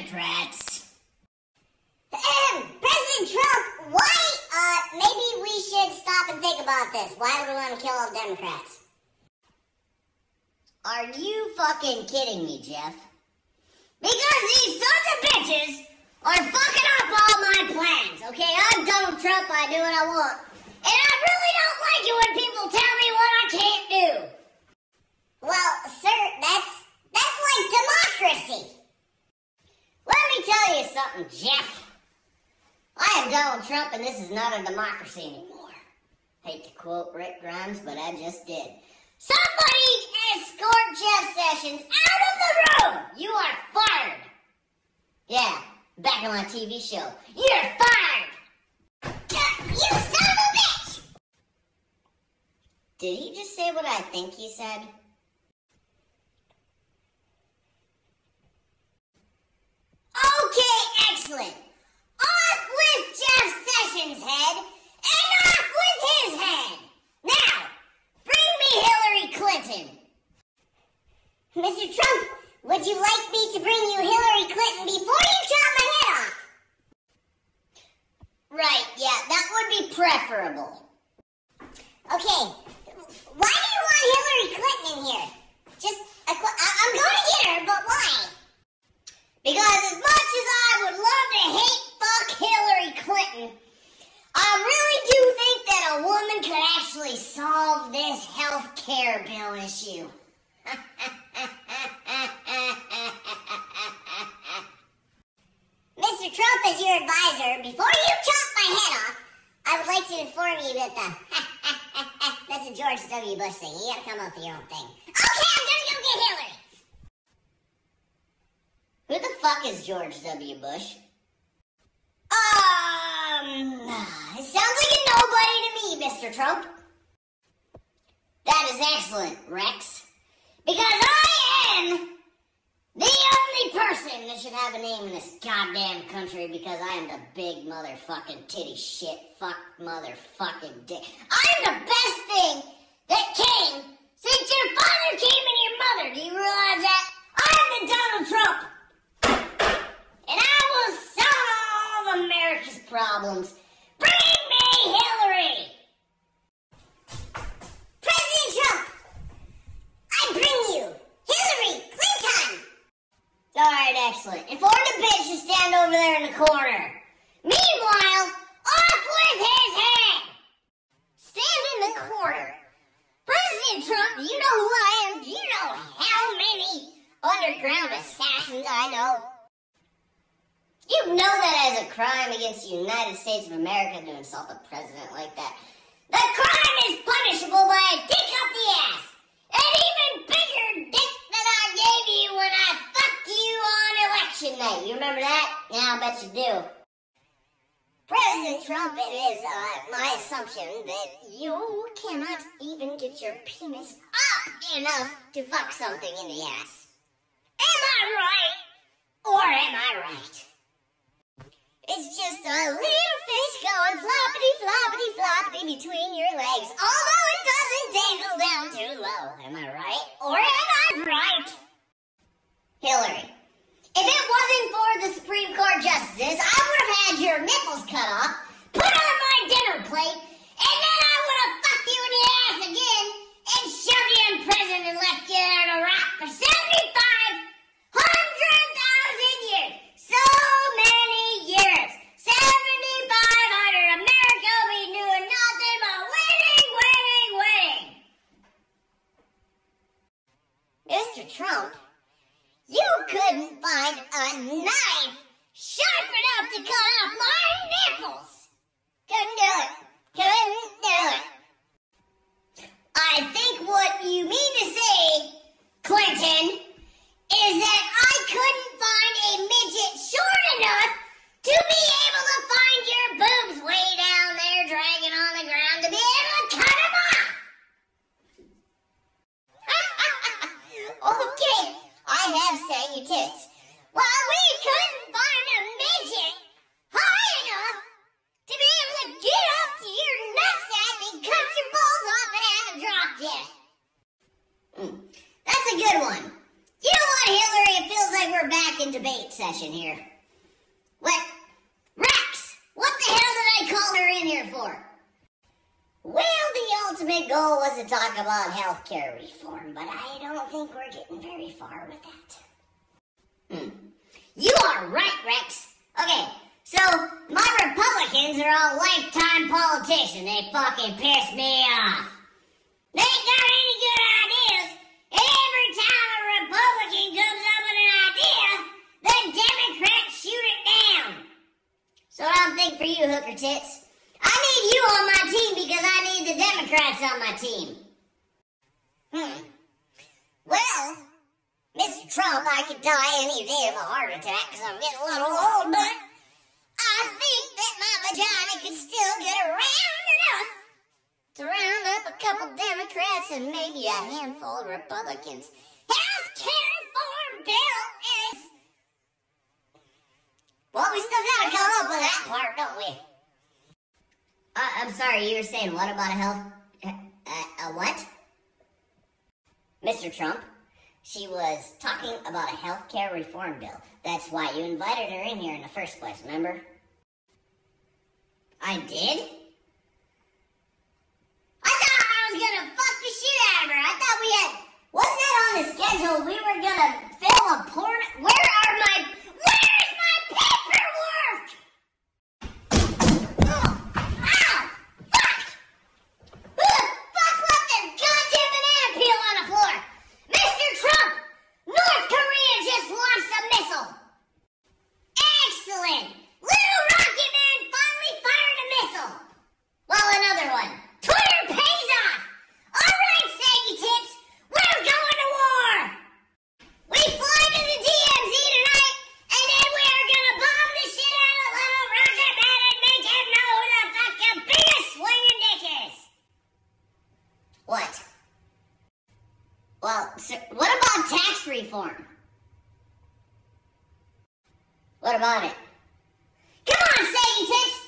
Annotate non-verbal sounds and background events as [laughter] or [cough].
Democrats. Um, President Trump, why, uh, maybe we should stop and think about this. Why would we want to kill all Democrats? Are you fucking kidding me, Jeff? Because these sons of bitches are fucking up all my plans, okay? I'm Donald Trump, I do what I want. And I really don't like it when people tell me what I can't do. Well, sir, that's, that's like democracy. Let me tell you something, Jeff. I am Donald Trump and this is not a democracy anymore. Hate to quote Rick Grimes, but I just did. Somebody escort Jeff Sessions out of the room! You are fired! Yeah, back on my TV show. You're fired! You son of a bitch! Did he just say what I think he said? Okay, excellent. Off with Jeff Sessions' head and off with his head. Now, bring me Hillary Clinton. Mr. Trump, would you like me to bring you Hillary Clinton before you chop my head off? Right, yeah, that Okay, why do you want Hillary Clinton in here? Just, I- I'm going to get her, but why? Because as much as I would love to hate fuck Hillary Clinton, I really do think that a woman could actually solve this health care bill issue. [laughs] Mr. Trump, is your advisor, before you chop my head off, I would like to inform you that the [laughs] that's a George W. Bush thing. You gotta come up with your own thing. Okay, I'm gonna go get Hillary. Who the fuck is George W. Bush? Um, it sounds like a nobody to me, Mr. Trump. That is excellent, Rex. Because I am the only person that should have a name in this goddamn country because I am the big motherfucking titty shit fuck motherfucking dick. I'm the best thing that came since your father came and your mother. Do you realize that? I'm the Donald Trump. And I will solve America's problems. Bring me Hillary! President Trump, I bring you Hillary Clinton. Excellent. Inform the bitch to stand over there in the corner. Meanwhile, off with his head! Stand in the corner. President Trump, you know who I am? You know how many underground assassins I know? You know that as a crime against the United States of America to insult a president like that. The crime is punishable by a dick up the ass! An even bigger dick than I gave you when I election night. You remember that? Yeah, I bet you do. President Trump, it is uh, my assumption that you cannot even get your penis up enough to fuck something in the ass. Am I right? Or am I right? It's just a little fish going floppity floppity floppity between your legs, although it doesn't dangle down too low. Am I right? Or am I right? Hillary, if it wasn't for the Supreme Court justices, I would have had your nipples cut off, put on my dinner plate, and then I would have fucked you in the ass again and shoved you in prison and left you there to rot for 75 hundred thousand years. So many years. 7,500. America will be doing nothing but winning, winning, winning. Mr. Trump, you couldn't find a knife sharp enough to cut off my nipples. Couldn't do it. Yeah. Mm. That's a good one. You know what, Hillary? It feels like we're back in debate session here. What? Rex! What the hell did I call her in here for? Well, the ultimate goal was to talk about health care reform, but I don't think we're getting very far with that. Mm. You are right, Rex. Okay, so my Republicans are all lifetime politicians. They fucking piss me off. They ain't got any good ideas. Every time a Republican comes up with an idea, the Democrats shoot it down. So what I'm thinking for you, hooker tits, I need you on my team because I need the Democrats on my team. Hmm. Well, Mr. Trump, I could die any day of a heart attack because I'm getting a little old, but I think that my vagina could still get around And maybe a handful of Republicans. Health care reform bill is. Well, we still gotta come up with that part, don't we? Uh, I'm sorry, you were saying what about a health... Uh, uh, what? Mr. Trump, she was talking about a health care reform bill. That's why you invited her in here in the first place, remember? I did? I thought I was gonna fuck the shit out of her. I thought we had... Wasn't that on the schedule? We were gonna film a porn... Where are my... Where's my paperwork? Oh, ow! Fuck! Who the fuck left their goddamn banana peel on the floor? Mr. Trump! North Korea just launched a missile! Excellent! Little Rocket Man finally fired a missile! Well, another one. Twitter pays off! Alright, saggy tits! We're going to war! We fly to the DMZ tonight, and then we are gonna bomb the shit out of Little Rocket Man and make him know who the fuck the biggest swinging dick is! What? Well, sir, what about tax reform? What about it? Come on, saggy tits!